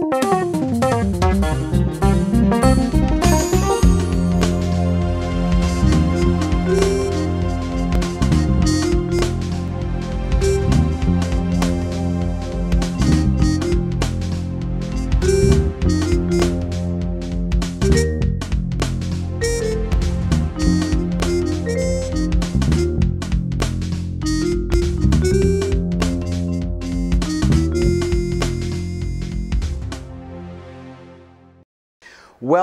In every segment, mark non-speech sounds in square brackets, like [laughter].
Música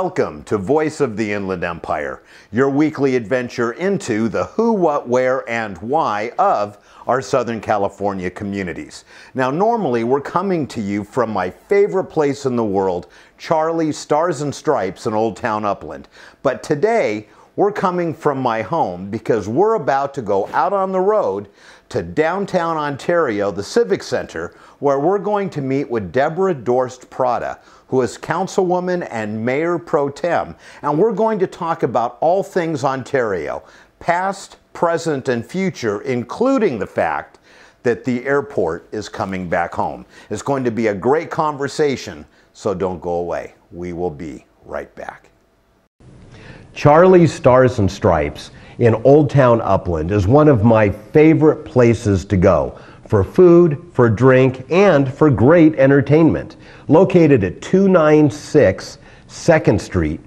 Welcome to Voice of the Inland Empire, your weekly adventure into the who, what, where, and why of our Southern California communities. Now, normally we're coming to you from my favorite place in the world, Charlie's Stars and Stripes in Old Town Upland. But today, we're coming from my home because we're about to go out on the road to downtown Ontario, the Civic Center, where we're going to meet with Debra Dorst Porada, who is Councilwoman and Mayor Pro Tem. And we're going to talk about all things Ontario, past, present, and future, including the fact that the airport is coming back home. It's going to be a great conversation, so don't go away. We will be right back. Charlie's Stars and Stripes in Old Town Upland is one of my favorite places to go for food, for drink, and for great entertainment. Located at 296 2nd Street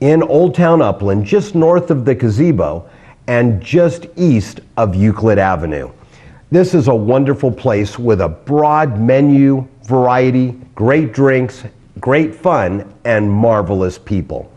in Old Town Upland, just north of the gazebo and just east of Euclid Avenue. This is a wonderful place with a broad menu, variety, great drinks, great fun, and marvelous people.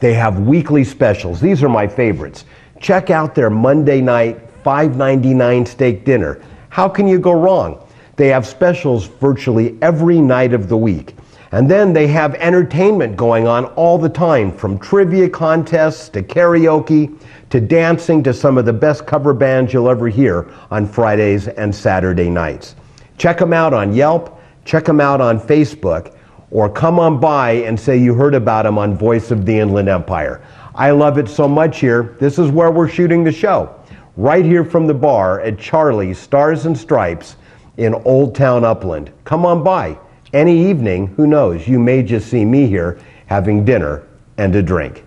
They have weekly specials. These are my favorites. Check out their Monday night $5.99 steak dinner. How can you go wrong? They have specials virtually every night of the week. And then they have entertainment going on all the time from trivia contests to karaoke to dancing to some of the best cover bands you'll ever hear on Fridays and Saturday nights. Check them out on Yelp, check them out on Facebook, or come on by and say you heard about them on Voice of the Inland Empire. I love it so much here. This is where we're shooting the show right here from the bar at Charlie's Stars and Stripes in Old Town Upland. Come on by. Any evening, who knows, you may just see me here having dinner and a drink.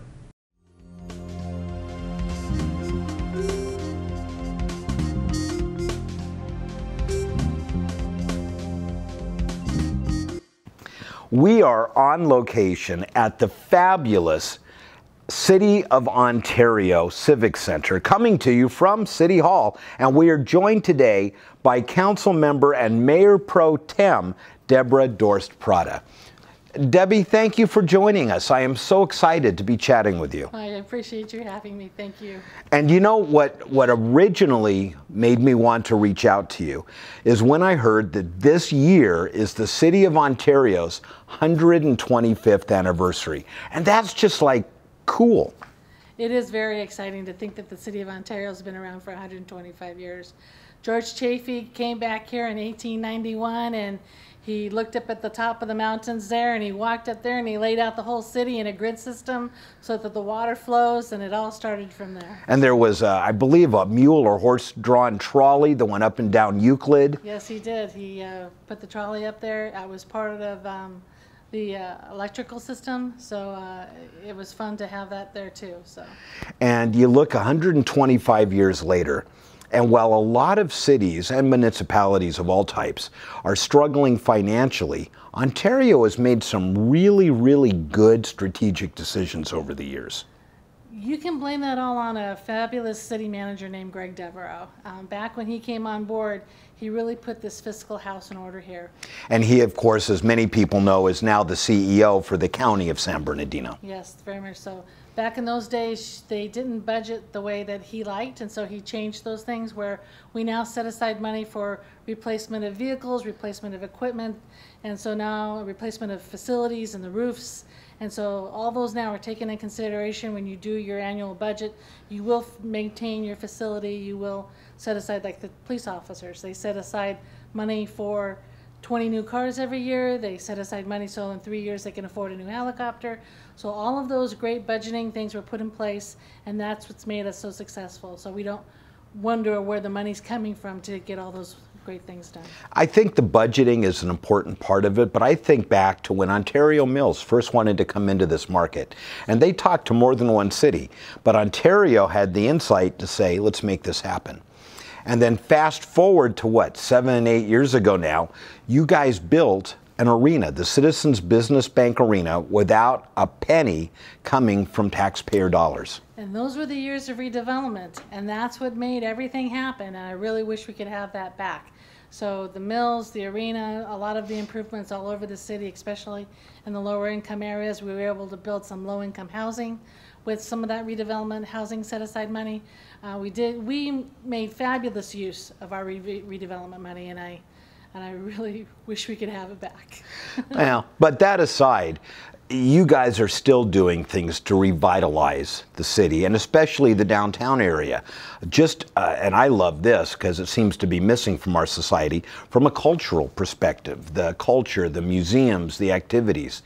We are on location at the fabulous City of Ontario Civic Center, coming to you from City Hall. And we are joined today by Council Member and Mayor Pro Tem Debra Dorst Porada. Debbie, thank you for joining us. I am so excited to be chatting with you. I appreciate you having me. Thank you. And you know what what originally made me want to reach out to you is when I heard that this year is the City of Ontario's 125th anniversary. And that's just like cool. It is very exciting to think that the city of Ontario has been around for 125 years. George Chaffey came back here in 1891 and he looked up at the top of the mountains there and he walked up there and he laid out the whole city in a grid system so that the water flows and it all started from there. And there was, uh, I believe, a mule or horse drawn trolley that went up and down Euclid. Yes, he did. He uh, put the trolley up there. I was part of um, the uh, electrical system, so uh, it was fun to have that there too. So. And you look 125 years later, and while a lot of cities and municipalities of all types are struggling financially, Ontario has made some really, really good strategic decisions over the years. You can blame that all on a fabulous city manager named Greg Devereaux. Um, back when he came on board, he really put this fiscal house in order here. And he, of course, as many people know, is now the CEO for the county of San Bernardino. Yes, very much so. Back in those days, they didn't budget the way that he liked, and so he changed those things where we now set aside money for replacement of vehicles, replacement of equipment, and so now replacement of facilities and the roofs. And so all those now are taken in consideration when you do your annual budget. You will maintain your facility, you will set aside, like the police officers, they set aside money for 20 new cars every year. They set aside money so in three years they can afford a new helicopter. So all of those great budgeting things were put in place, and that's what's made us so successful. So we don't wonder where the money's coming from to get all those great things done. I think the budgeting is an important part of it, but I think back to when Ontario Mills first wanted to come into this market. And they talked to more than one city, but Ontario had the insight to say, let's make this happen. And then fast forward to what, seven, and eight years ago now, you guys built an arena, the Citizens Business Bank Arena, without a penny coming from taxpayer dollars. And those were the years of redevelopment, and that's what made everything happen. And I really wish we could have that back. So the mills, the arena, a lot of the improvements all over the city, especially in the lower income areas, we were able to build some low income housing with some of that redevelopment housing set aside money. Uh, we did. We made fabulous use of our re- redevelopment money, and I and I really [laughs] wish we could have it back. well, but that aside, you guys are still doing things to revitalize the city and especially the downtown area. Just, uh, and I love this because it seems to be missing from our society from a cultural perspective the culture, the museums, the activities.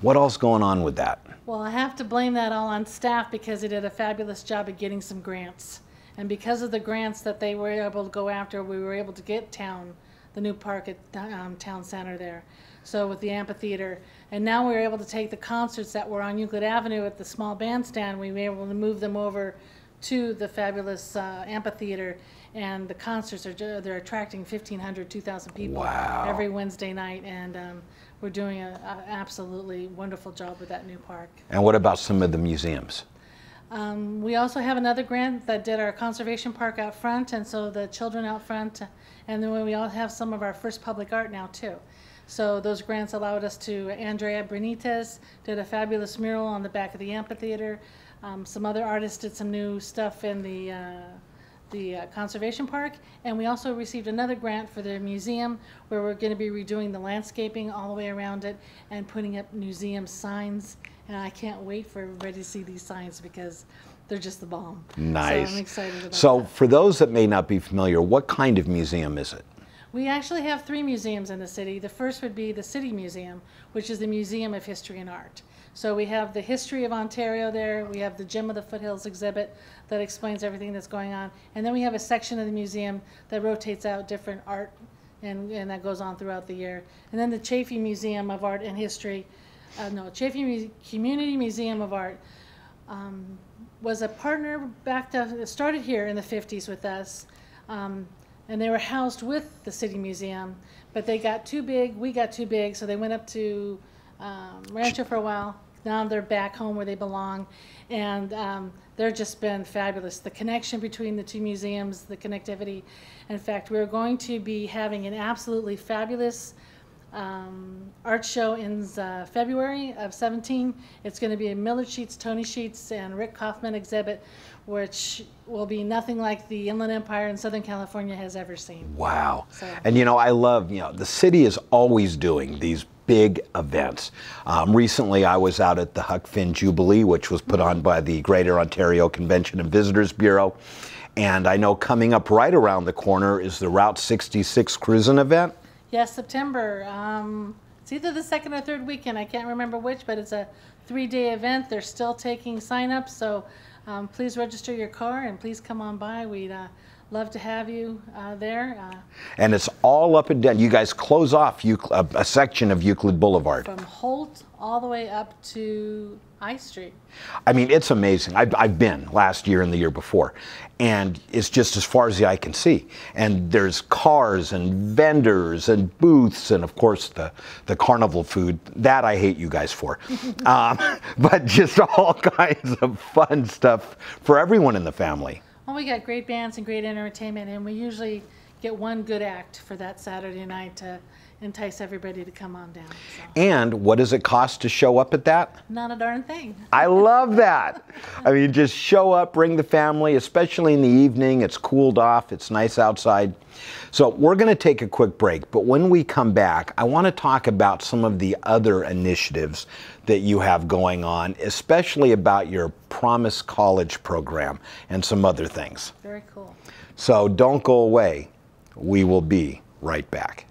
What else going on with that? Well, I have to blame that all on staff because they did a fabulous job of getting some grants. And because of the grants that they were able to go after, we were able to get town the new park at um, town center there. So with the amphitheater, and now we are able to take the concerts that were on Euclid Avenue at the small bandstand. We were able to move them over to the fabulous uh, amphitheater, and the concerts are they're attracting 1,500, 2,000 people wow. every Wednesday night, and um, we're doing an absolutely wonderful job with that new park. And what about some of the museums? Um, we also have another grant that did our conservation park out front, and so the children out front, and then we all have some of our first public art now too. So those grants allowed us to, Andrea Benitez did a fabulous mural on the back of the amphitheater. Um, some other artists did some new stuff in the uh, the uh, conservation park, and we also received another grant for the museum where we're going to be redoing the landscaping all the way around it and putting up museum signs and I can't wait for everybody to see these signs because they're just the bomb. Nice. So I'm excited about So for those that may not be familiar, what kind of museum is it? We actually have three museums in the city. The first would be the City Museum, which is the Museum of History and Art. So we have the history of Ontario there. We have the Gem of the Foothills exhibit that explains everything that's going on. And then we have a section of the museum that rotates out different art and, and that goes on throughout the year. And then the Chaffey Museum of Art and History uh, no, Chaffey Mu- Community Museum of Art um, was a partner back to, started here in the 50s with us. Um, and they were housed with the City Museum, but they got too big, we got too big, so they went up to um, Rancho for a while. Now they're back home where they belong, and um, they've just been fabulous. The connection between the two museums, the connectivity. In fact, we're going to be having an absolutely fabulous um, art show in uh, February of 17. It's going to be a Millard Sheets, Tony Sheets, and Rick Kaufman exhibit, which will be nothing like the Inland Empire in Southern California has ever seen. Wow. So- And you know, I love, you know, the city is always doing these big events. Um, recently, I was out at the Huck Finn Jubilee, which was put on by the Greater Ontario Convention and Visitors Bureau. And I know coming up right around the corner is the Route 66 cruising event. Yes, September. Um, it's either the second or third weekend. I can't remember which, but it's a three-day event. They're still taking sign-ups, so um, please register your car and please come on by. We'd uh, love to have you uh, there. Uh, And it's all up and down. You guys close off Euclid, a section of Euclid Boulevard. from Holt all the way up to I Street. I mean, it's amazing. I've, I've been last year and the year before, and it's just as far as the eye can see. And there's cars and vendors and booths, and of course the the carnival food. That I hate you guys for, [laughs] um, but just all kinds of fun stuff for everyone in the family. Well, we got great bands and great entertainment, and we usually get one good act for that Saturday night to entice everybody to come on down. So, And what does it cost to show up at that? not a darn thing. I love that. I mean, just show up, bring the family, especially in the evening. It's cooled off, it's nice outside. So, we're going to take a quick break, but when we come back, I want to talk about some of the other initiatives that you have going on, especially about your Promise College program and some other things. Very cool. So, don't go away. We will be right back.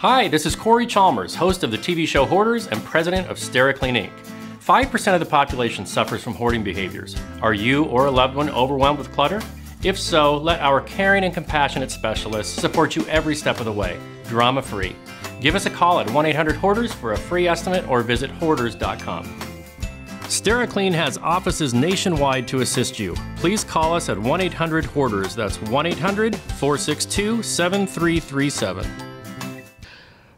Hi, this is Corey Chalmers, host of the TV show Hoarders and president of SteriClean Inc. 5% of the population suffers from hoarding behaviors. Are you or a loved one overwhelmed with clutter? If so, let our caring and compassionate specialists support you every step of the way, drama free. Give us a call at 1 800 Hoarders for a free estimate or visit hoarders.com. SteriClean has offices nationwide to assist you. Please call us at 1 800 Hoarders. That's 1 800 462 7337.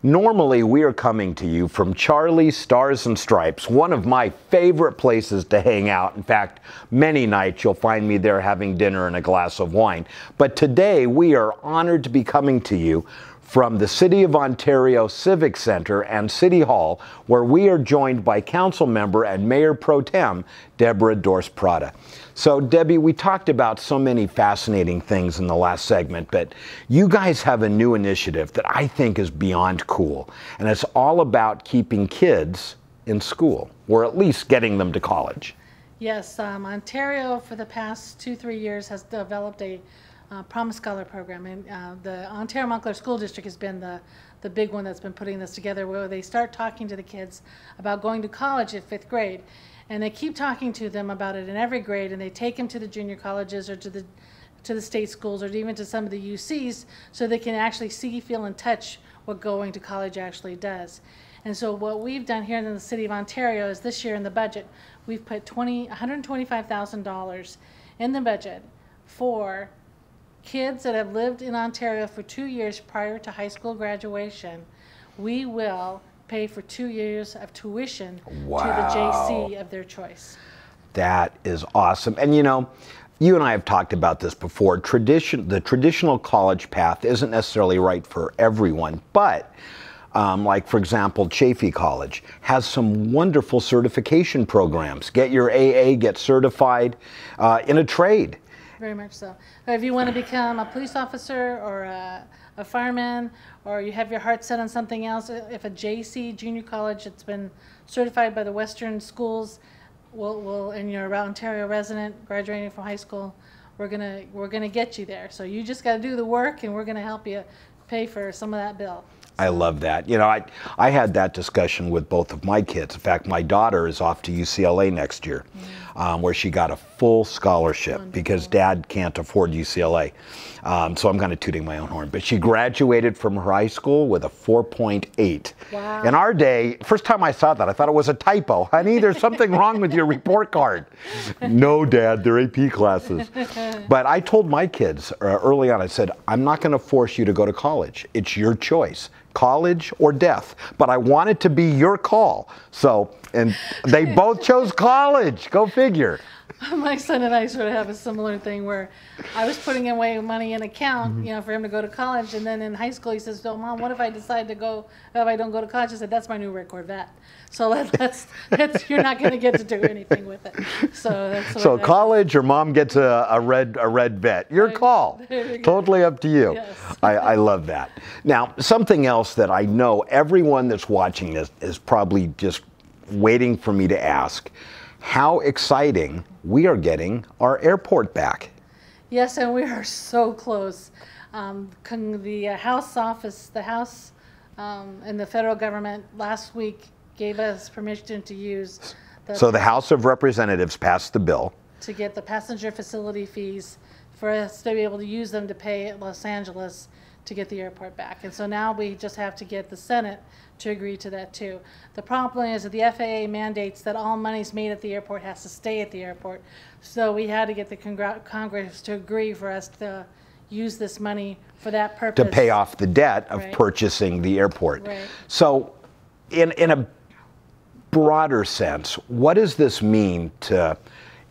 Normally, we are coming to you from Charlie's Stars and Stripes, one of my favorite places to hang out. In fact, many nights you'll find me there having dinner and a glass of wine. But today, we are honored to be coming to you from the City of Ontario Civic Center and City Hall, where we are joined by Council Member and Mayor Pro Tem Debra Dorst Porada. So, Debbie, we talked about so many fascinating things in the last segment, but you guys have a new initiative that I think is beyond cool, and it's all about keeping kids in school, or at least getting them to college. Yes, um, Ontario for the past two, three years has developed a uh, Promise Scholar program. And uh, the Ontario Montclair School District has been the, the big one that's been putting this together where they start talking to the kids about going to college at fifth grade. And they keep talking to them about it in every grade and they take them to the junior colleges or to the to the state schools or even to some of the UCs so they can actually see, feel, and touch what going to college actually does. And so what we've done here in the city of Ontario is this year in the budget, we've put 20, $125,000 in the budget for kids that have lived in Ontario for two years prior to high school graduation, we will pay for two years of tuition wow. to the JC of their choice. That is awesome. And you know, you and I have talked about this before. Tradition, the traditional college path isn't necessarily right for everyone, but um, like for example, Chaffey College has some wonderful certification programs. Get your AA, get certified uh, in a trade. Very much so. If you want to become a police officer or a, a fireman, or you have your heart set on something else, if a JC junior college that's been certified by the Western schools, will will and you're a Ontario resident graduating from high school, we're gonna we're gonna get you there. So you just got to do the work, and we're gonna help you pay for some of that bill. I love that. You know, I I had that discussion with both of my kids. In fact, my daughter is off to UCLA next year, mm. um, where she got a full scholarship Wonderful. because Dad can't afford UCLA. Um, so I'm kind of tooting my own horn. But she graduated from her high school with a 4.8. Wow. In our day, first time I saw that, I thought it was a typo. Honey, there's something wrong with your report card. no, Dad, they're AP classes. But I told my kids uh, early on, I said, I'm not going to force you to go to college. It's your choice college or death. But I want it to be your call. So, and they both chose college. Go figure. [laughs] my son and I sort of have a similar thing where I was putting away money in account, mm-hmm. you know, for him to go to college, and then in high school he says, "So, mom, what if I decide to go? If I don't go to college?" I said, "That's my new red Corvette." So [laughs] that's, that's you're not going to get to do anything with it. So that's so college or mom gets a, a red a red vet. Your call. [laughs] Totally up to you. Yes. I, I love that. Now something else that I know everyone that's watching this is probably just waiting for me to ask how exciting we are getting our airport back. Yes, and we are so close. Um, the uh, House office, the House um, and the federal government last week gave us permission to use. The so the House of Representatives passed the bill to get the passenger facility fees for us to be able to use them to pay at Los Angeles to get the airport back. And so now we just have to get the Senate to agree to that too. The problem is that the FAA mandates that all monies made at the airport has to stay at the airport. So we had to get the Congress to agree for us to use this money for that purpose. To pay off the debt of right. purchasing the airport. Right. So in, in a broader sense, what does this mean to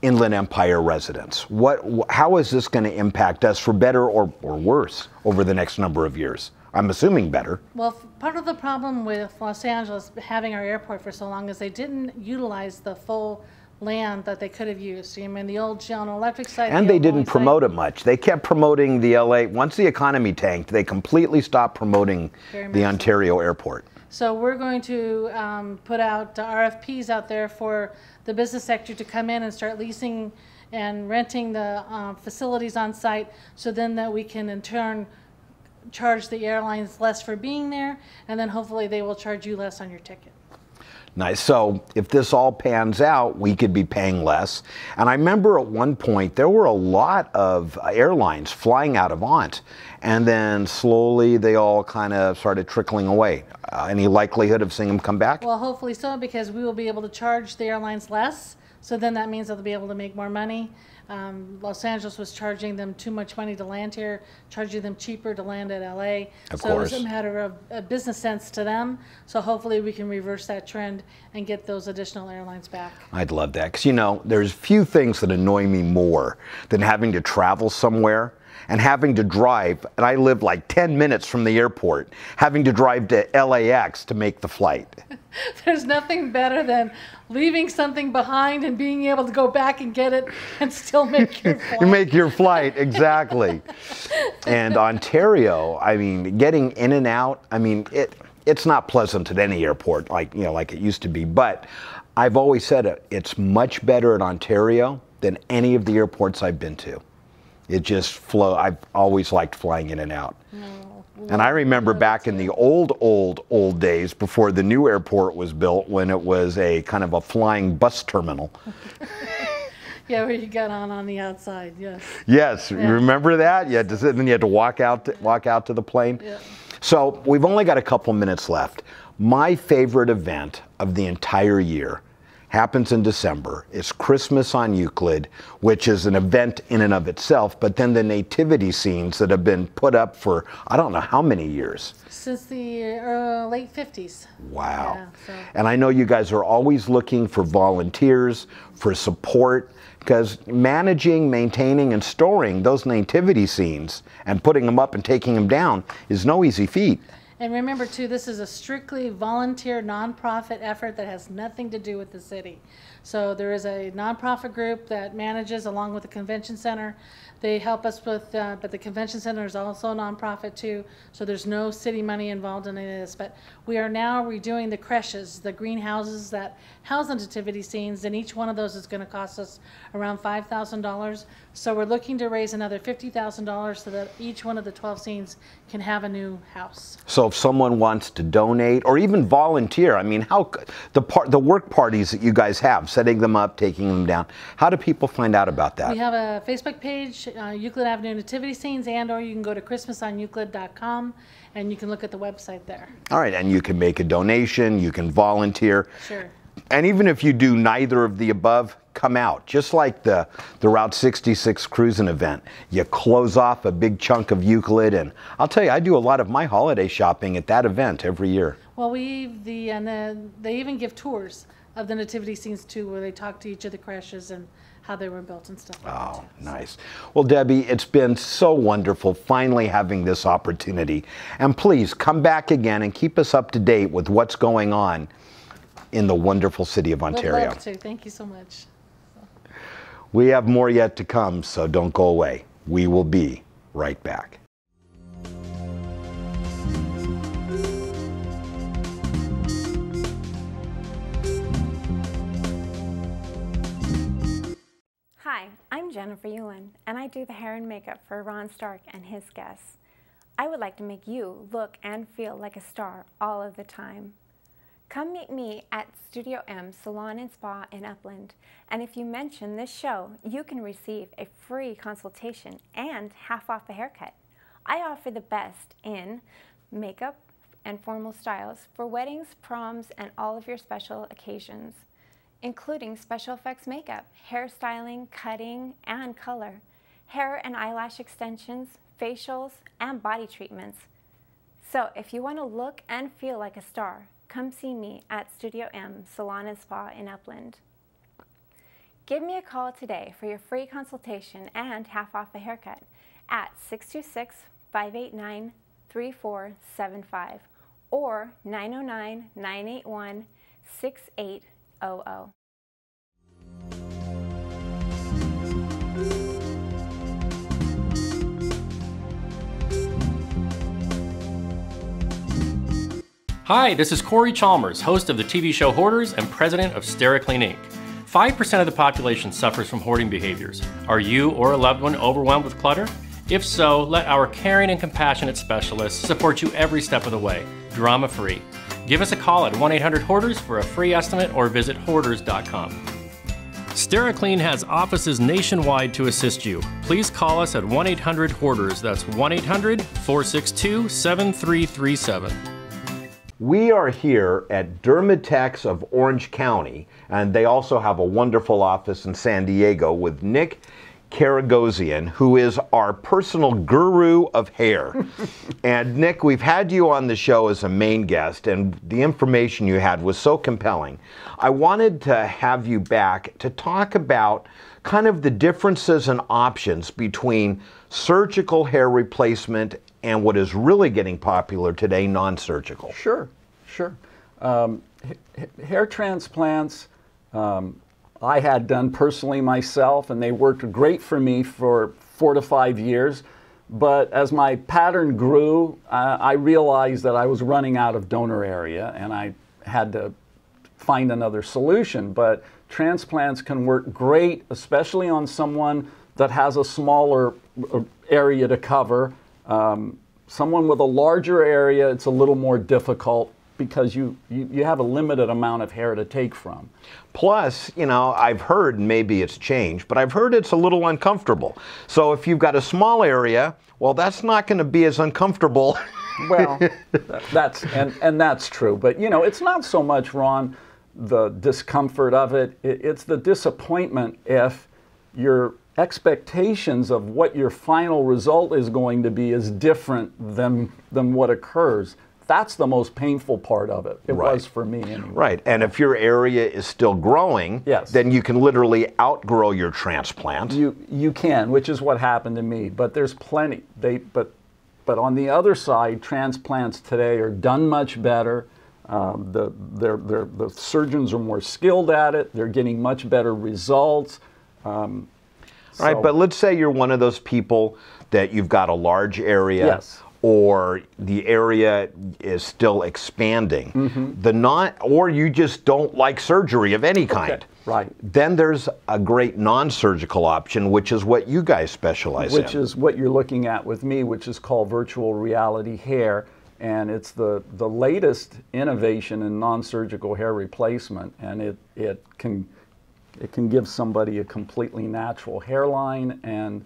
Inland Empire residents? What, how is this going to impact us for better or, or worse over the next number of years? I'm assuming better. Well, part of the problem with Los Angeles having our airport for so long is they didn't utilize the full land that they could have used. I mean, the old General Electric site. And the they didn't promote site. it much. They kept promoting the LA. Once the economy tanked, they completely stopped promoting the Ontario airport. So we're going to um, put out RFPs out there for the business sector to come in and start leasing and renting the uh, facilities on site so then that we can in turn charge the airlines less for being there, and then hopefully they will charge you less on your ticket. Nice. So if this all pans out, we could be paying less. And I remember at one point there were a lot of airlines flying out of Ont, and then slowly they all kind of started trickling away. Uh, any likelihood of seeing them come back? Well, hopefully so, because we will be able to charge the airlines less. So then that means they'll be able to make more money. Um, Los Angeles was charging them too much money to land here, charging them cheaper to land at LA. Of so it was a matter of uh, business sense to them. So hopefully we can reverse that trend and get those additional airlines back. I'd love that because you know there's few things that annoy me more than having to travel somewhere and having to drive. And I live like 10 minutes from the airport, having to drive to LAX to make the flight. [laughs] There's nothing better than leaving something behind and being able to go back and get it and still make your flight. [laughs] You make your flight exactly. [laughs] and Ontario, I mean, getting in and out. I mean, it it's not pleasant at any airport like you know like it used to be. But I've always said it. It's much better at Ontario than any of the airports I've been to. It just flow. I've always liked flying in and out. Mm. And I remember back in the old, old, old days before the new airport was built, when it was a kind of a flying bus terminal. [laughs] Yeah, where you got on on the outside, yes. Yes, you Yeah. remember that? You had to sit, and then you had to walk out, to, walk out to the plane. Yeah. So we've only got a couple minutes left. My favorite event of the entire year happens in December. It's Christmas on Euclid, which is an event in and of itself. But then the nativity scenes that have been put up for I don't know how many years. Since the uh, late 50s. Wow. Yeah, so- And I know you guys are always looking for volunteers, for support, because managing, maintaining, and storing those nativity scenes and putting them up and taking them down is no easy feat. And remember, too, this is a strictly volunteer nonprofit effort that has nothing to do with the city. So there is a nonprofit group that manages along with the convention center. They help us with, uh, but the convention center is also a nonprofit too. So there's no city money involved in any of this. But we are now redoing the creches, the greenhouses that house the nativity scenes, and each one of those is going to cost us around five thousand dollars. So we're looking to raise another fifty thousand dollars so that each one of the twelve scenes can have a new house. So if someone wants to donate or even volunteer, I mean, how the part the work parties that you guys have, setting them up, taking them down, how do people find out about that? We have a Facebook page, uh, Euclid Avenue Nativity Scenes, and or you can go to christmasoneuclid.com and you can look at the website there. All right, and you can make a donation, you can volunteer. Sure. And even if you do neither of the above, come out. Just like the, the Route 66 cruising event. You close off a big chunk of Euclid, and I'll tell you, I do a lot of my holiday shopping at that event every year. Well, we the and the, they even give tours of the nativity scenes too, where they talk to each of the creches and how they were built and stuff. like that, Oh, too. nice. Well, Debbie, it's been so wonderful finally having this opportunity. And please come back again and keep us up to date with what's going on in the wonderful city of Would Ontario. love to. Thank you so much. We have more yet to come, so don't go away. We will be right back. Hi, I'm Jennifer Ewan, and I do the hair and makeup for Ron Stark and his guests. I would like to make you look and feel like a star all of the time. Come meet me at Studio M Salon and Spa in Upland, and if you mention this show, you can receive a free consultation and half off a haircut. I offer the best in makeup and formal styles for weddings, proms, and all of your special occasions including special effects makeup, hairstyling, cutting, and color, hair and eyelash extensions, facials, and body treatments. So if you want to look and feel like a star, come see me at Studio M Salon and Spa in Upland. Give me a call today for your free consultation and half off a haircut at 626 589 3475 or 909 981 6800. Hi, this is Corey Chalmers, host of the TV show Hoarders and president of Stericlean Inc. 5% of the population suffers from hoarding behaviors. Are you or a loved one overwhelmed with clutter? If so, let our caring and compassionate specialists support you every step of the way, drama free. Give us a call at 1 800 Hoarders for a free estimate or visit hoarders.com. SteriClean has offices nationwide to assist you. Please call us at 1 800 Hoarders. That's 1 800 462 7337. We are here at Dermatex of Orange County, and they also have a wonderful office in San Diego with Nick Karagosian, who is our personal guru of hair. [laughs] and Nick, we've had you on the show as a main guest, and the information you had was so compelling. I wanted to have you back to talk about kind of the differences and options between surgical hair replacement and what is really getting popular today, non surgical. Sure, sure. Um, hair transplants. Um, I had done personally myself, and they worked great for me for four to five years. But as my pattern grew, uh, I realized that I was running out of donor area and I had to find another solution. But transplants can work great, especially on someone that has a smaller uh, area to cover. Um, someone with a larger area, it's a little more difficult because you, you, you have a limited amount of hair to take from. Plus, you know, I've heard maybe it's changed, but I've heard it's a little uncomfortable. So if you've got a small area, well, that's not going to be as uncomfortable. [laughs] well, that's and and that's true. But you know, it's not so much, Ron, the discomfort of it. It's the disappointment if your expectations of what your final result is going to be is different than than what occurs that's the most painful part of it. It right. was for me anyway. Right. And if your area is still growing, yes. then you can literally outgrow your transplant. You you can, which is what happened to me. But there's plenty. They but but on the other side, transplants today are done much better. Um, the, they're, they're, the surgeons are more skilled at it. They're getting much better results. Um, so. All right, but let's say you're one of those people that you've got a large area. Yes or the area is still expanding, mm-hmm. the non, or you just don't like surgery of any kind. Okay. Right. Then there's a great non-surgical option, which is what you guys specialize which in. Which is what you're looking at with me, which is called virtual reality hair, and it's the the latest innovation in non-surgical hair replacement, and it it can it can give somebody a completely natural hairline and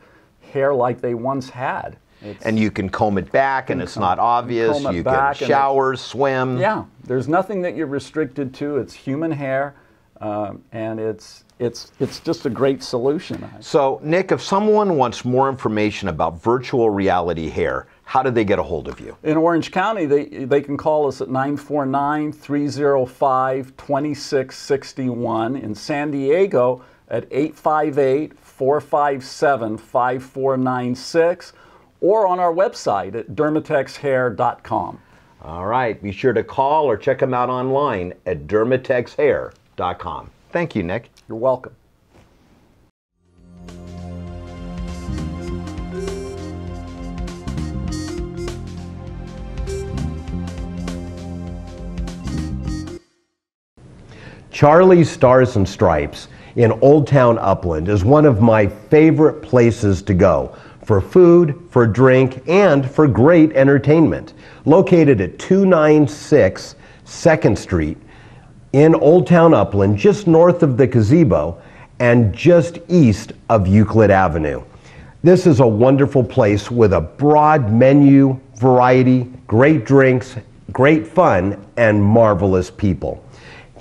hair like they once had. It's, and you can comb it back and it's not obvious. You can shower, swim. Yeah, there's nothing that you're restricted to. It's human hair, um, and it's it's it's just a great solution. So, Nick, if someone wants more information about virtual reality hair, how do they get a hold of you? In Orange County, they, they can call us at 949 305 2661. In San Diego, at 858 457 5496 or on our website at dermatexhair.com. All right, be sure to call or check them out online at dermatexhair.com. Thank you, Nick. You're welcome. Charlie's Stars and Stripes in Old Town Upland is one of my favorite places to go for food, for drink, and for great entertainment. Located at 296 2nd Street in Old Town Upland, just north of the gazebo and just east of Euclid Avenue. This is a wonderful place with a broad menu, variety, great drinks, great fun, and marvelous people.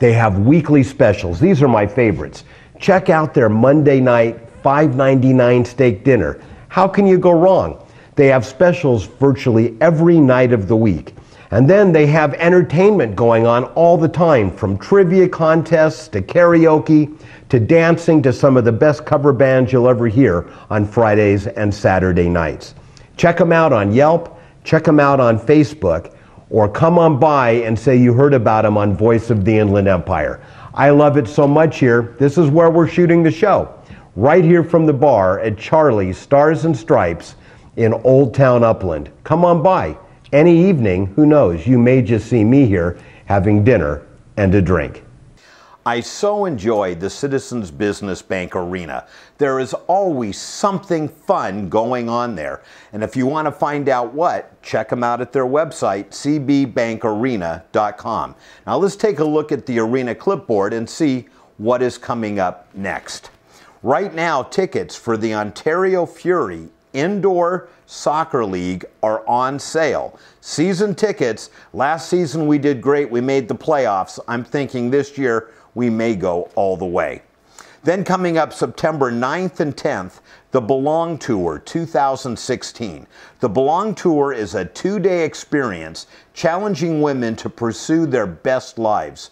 They have weekly specials. These are my favorites. Check out their Monday night $5.99 steak dinner. How can you go wrong? They have specials virtually every night of the week. And then they have entertainment going on all the time from trivia contests to karaoke to dancing to some of the best cover bands you'll ever hear on Fridays and Saturday nights. Check them out on Yelp, check them out on Facebook, or come on by and say you heard about them on Voice of the Inland Empire. I love it so much here. This is where we're shooting the show right here from the bar at Charlie's Stars and Stripes in Old Town Upland. Come on by. Any evening, who knows, you may just see me here having dinner and a drink. I so enjoy the Citizens Business Bank Arena. There is always something fun going on there. And if you want to find out what, check them out at their website, cbbankarena.com. Now let's take a look at the arena clipboard and see what is coming up next. Right now, tickets for the Ontario Fury Indoor Soccer League are on sale. Season tickets, last season we did great, we made the playoffs. I'm thinking this year we may go all the way. Then coming up September 9th and 10th, the Belong Tour 2016. The Belong Tour is a two day experience challenging women to pursue their best lives.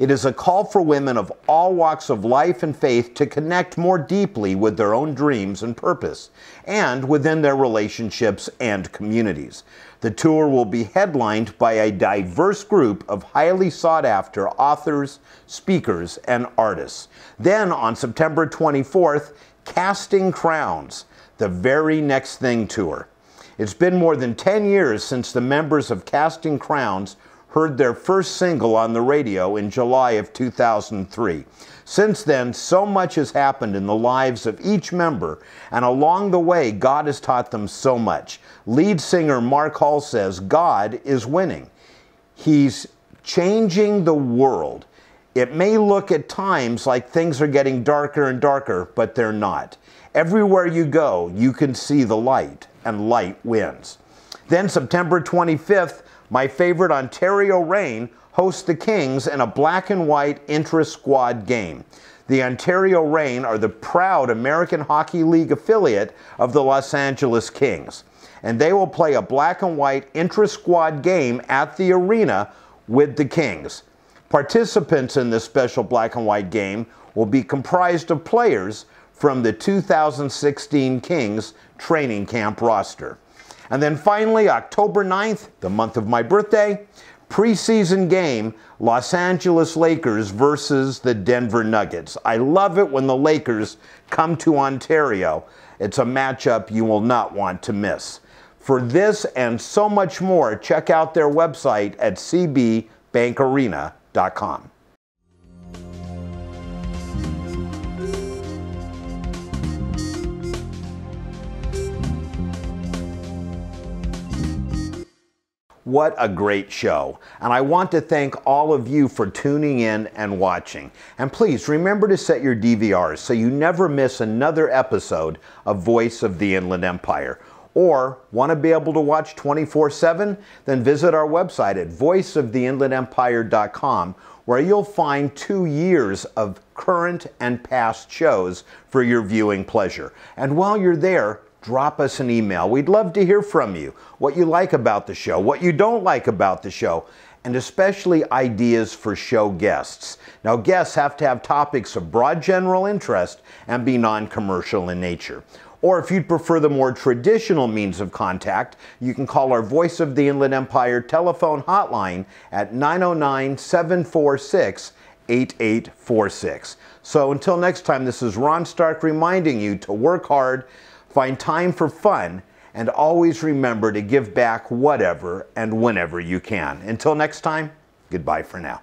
It is a call for women of all walks of life and faith to connect more deeply with their own dreams and purpose, and within their relationships and communities. The tour will be headlined by a diverse group of highly sought after authors, speakers, and artists. Then on September 24th, Casting Crowns, the very next thing tour. It's been more than 10 years since the members of Casting Crowns heard their first single on the radio in July of 2003. Since then, so much has happened in the lives of each member, and along the way, God has taught them so much. Lead singer Mark Hall says, God is winning. He's changing the world. It may look at times like things are getting darker and darker, but they're not. Everywhere you go, you can see the light, and light wins. Then, September 25th, my favorite Ontario Reign hosts the Kings in a black and white intra squad game. The Ontario Reign are the proud American Hockey League affiliate of the Los Angeles Kings. And they will play a black and white intra squad game at the arena with the Kings. Participants in this special black and white game will be comprised of players from the 2016 Kings training camp roster. And then finally, October 9th, the month of my birthday, preseason game Los Angeles Lakers versus the Denver Nuggets. I love it when the Lakers come to Ontario. It's a matchup you will not want to miss. For this and so much more, check out their website at cbbankarena.com. What a great show. And I want to thank all of you for tuning in and watching. And please remember to set your DVRs so you never miss another episode of Voice of the Inland Empire. Or want to be able to watch 24 7? Then visit our website at voiceoftheinlandempire.com where you'll find two years of current and past shows for your viewing pleasure. And while you're there, drop us an email. We'd love to hear from you what you like about the show, what you don't like about the show, and especially ideas for show guests. Now, guests have to have topics of broad general interest and be non commercial in nature. Or if you'd prefer the more traditional means of contact, you can call our Voice of the Inland Empire telephone hotline at 909 746 8846. So until next time, this is Ron Stark reminding you to work hard Find time for fun and always remember to give back whatever and whenever you can. Until next time, goodbye for now.